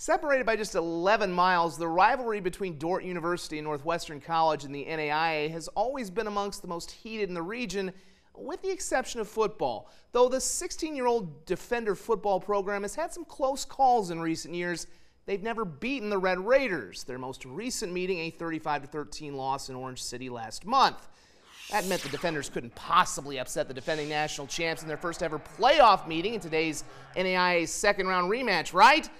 Separated by just 11 miles, the rivalry between Dordt University and Northwestern College in the NAIA has always been amongst the most heated in the region, with the exception of football. Though the 16 year old Defender football program has had some close calls in recent years, they've never beaten the Red Raiders, their most recent meeting a 35 13 loss in Orange City last month. That meant the Defenders couldn't possibly upset the defending national champs in their first ever playoff meeting in today's NAIA second round rematch, right?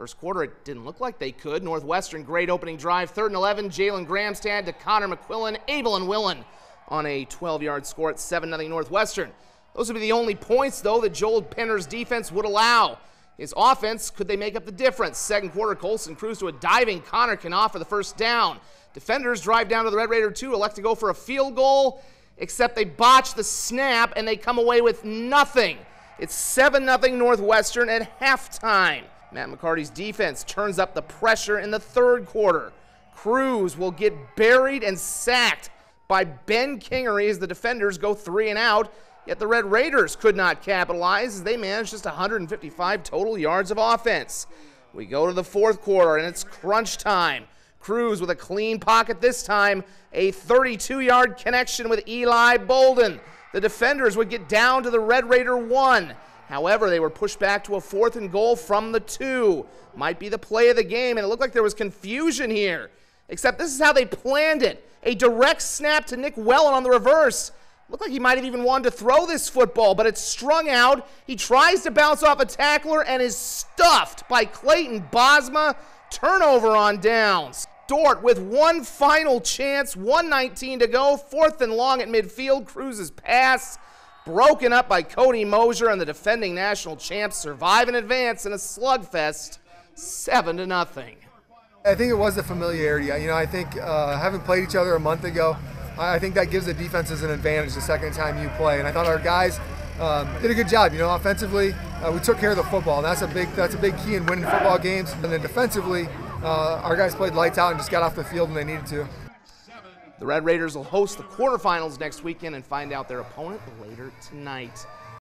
First quarter, it didn't look like they could. Northwestern, great opening drive. Third and 11, Jalen Gramstad to Connor McQuillan, Abel and Willen on a 12 yard score at 7 0 Northwestern. Those would be the only points, though, that Joel Penner's defense would allow. His offense, could they make up the difference? Second quarter, Colson Cruz to a diving Connor Knopf for the first down. Defenders drive down to the Red Raider 2, elect to go for a field goal, except they botch the snap and they come away with nothing. It's 7 0 Northwestern at halftime. Matt McCarty's defense turns up the pressure in the third quarter. Cruz will get buried and sacked by Ben Kingery as the defenders go three and out. Yet the Red Raiders could not capitalize as they managed just 155 total yards of offense. We go to the fourth quarter and it's crunch time. Cruz with a clean pocket this time, a 32 yard connection with Eli Bolden. The defenders would get down to the Red Raider one. However, they were pushed back to a fourth and goal from the two. Might be the play of the game, and it looked like there was confusion here. Except this is how they planned it. A direct snap to Nick Wellen on the reverse. Looked like he might have even wanted to throw this football, but it's strung out. He tries to bounce off a tackler and is stuffed by Clayton Bosma. Turnover on downs. Dordt with one final chance, 119 to go, fourth and long at midfield. Cruz's pass broken up by Cody Mosier and the defending national champs survive and advance in a slugfest, seven to nothing. I think it was the familiarity. You know, I think uh, having played each other a month ago, I think that gives the defenses an advantage the second time you play. And I thought our guys um, did a good job. You know, offensively, uh, we took care of the football, and that's a big that's a big key in winning football games. And then defensively, uh, our guys played lights out and just got off the field when they needed to. The Red Raiders will host the quarterfinals next weekend and find out their opponent later tonight.